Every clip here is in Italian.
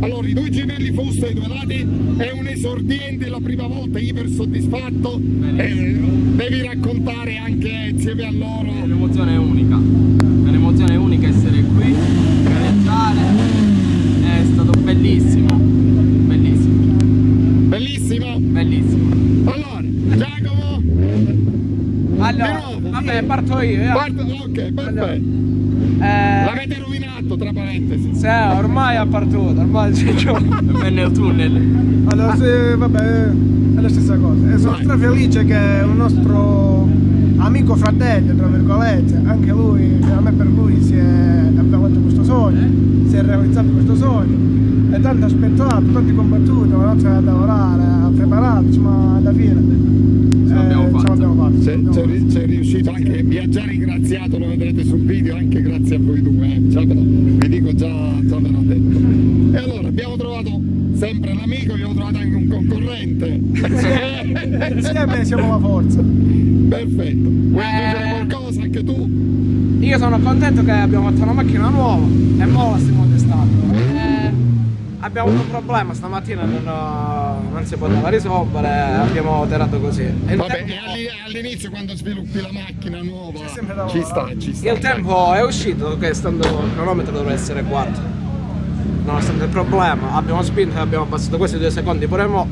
Allora, i due gemelli Fusto ai due lati è un esordiente la prima volta iper soddisfatto. Eh, devi raccontare anche insieme a loro. È un'emozione unica, è un'emozione unica essere qui, Allora, vabbè, parto io. eh. guarda, ok, perfetto. Eh, L'avete rovinato, tra parentesi. sì, ormai è partito, ormai c'è giù. È nel tunnel. Allora, sì, vabbè, è la stessa cosa. E sono strafelice che un nostro amico fratello, tra virgolette, anche lui, finalmente per lui si è avvelato questo sogno, si è realizzato questo sogno. E tanto aspettato, tanti combattuti, la notte a lavorare, ha preparato, ma alla fine Ce l'abbiamo ce fatta. l'abbiamo fatta. C'è, c'è ri- c'è riuscito anche, vi ha già ringraziato, lo vedrete sul video, anche grazie a voi due, eh. Già lo- vi dico già, già ve l'ho detto. E allora abbiamo trovato sempre l'amico, abbiamo trovato anche un concorrente. insieme siamo la forza. Perfetto. Vuoi aggiungere qualcosa anche tu? Io sono contento che abbiamo fatto una macchina nuova e mo la stiamo abbiamo avuto un problema stamattina, non, non si poteva risolvere, abbiamo tirato così. E Vabbè, tempo- all'inizio quando sviluppi la macchina nuova da ci sta, ci sta. il tempo è uscito che stando il cronometro dovrebbe essere 4. Nonostante il problema, abbiamo spinto e abbiamo passato questi due secondi pure mo.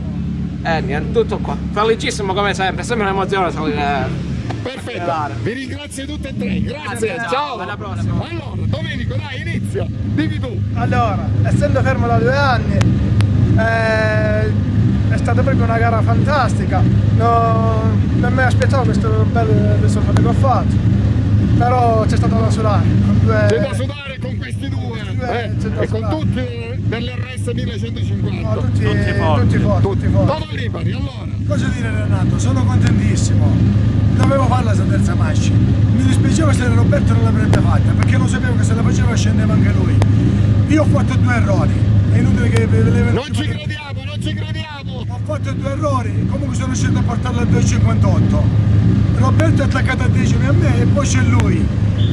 E niente, tutto qua. Felicissimo come sempre, sempre un'emozione salire. Perfetto, vi ringrazio tutte e tre, grazie, Grazie, ciao. alla prossima. Allora, Domenico, dai, inizia, dimmi tu. Allora, essendo fermo da due anni, eh, è stata proprio una gara fantastica. No, non mi aspettavo questo bel risultato che ho fatto, però c'è stato da sudare. due- C'è da sudare con questi due, Eh, eh, e con sudare. Tutti dell'RS 1150. no, tutti, tutti forti. tutti forti, tutti forti. Tova Lipari, allora. Cosa dire Renato? Sono contentissimo. Dovevo farla questa terza macchina. Mi dispiaceva se Roberto non l'avrebbe fatta, perché lo sapevo che se la faceva scendeva anche lui. Io ho fatto due errori. È inutile che ve le Non ci crediamo, non ci crediamo. Ho fatto due errori, comunque sono riuscito a portarla a 2,58. Roberto è attaccato a decimi a me e poi c'è lui.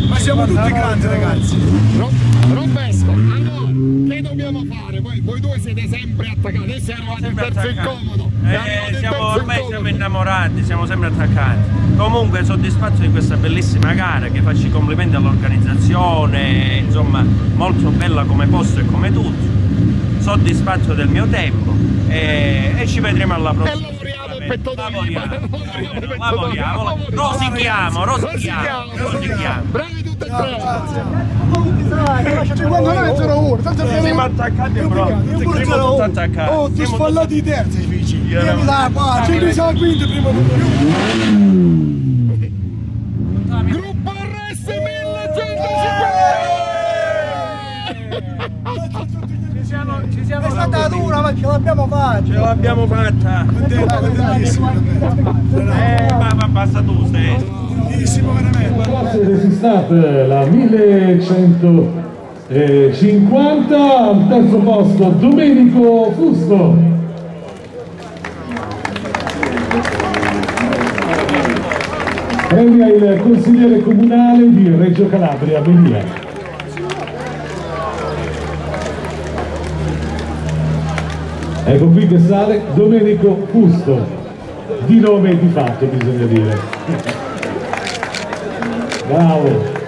Ma siamo tutti grandi ragazzi. Ro- Roberto, allora, che dobbiamo fare? Voi, voi due siete sempre attaccati, adesso è arrivato il terzo incomodo. Eh, siamo, ormai siamo innamorati, siamo sempre attaccati. Comunque soddisfatto di questa bellissima gara che faccio i complimenti all'organizzazione, insomma molto bella come posto e come tutto. Soddisfatto del mio tempo e, e ci vedremo alla prossima. Petto d'oliva. Lavoriamo, rosichiamo, rosichiamo, Rosichiamo. Bravi tutte e tre. Cioè, quando noi 0-1, tanto Siamo attaccati, bro. Siamo tutti attaccati. Oh, tu Siamo sfollati i terzi, dici. Io Vieni da qua, ci risa quinto prima di Gruppo siamo È stata dura, ma ce l'abbiamo fatta. Ce l'abbiamo fatta. Eh, ma, basta tu, stai. Bellissimo veramente. classe resistate la 1150 al terzo posto Domenico Fusto premia il consigliere comunale di Reggio Calabria Melia ecco qui che sale Domenico Fusto di nome e di fatto bisogna dire Bravo.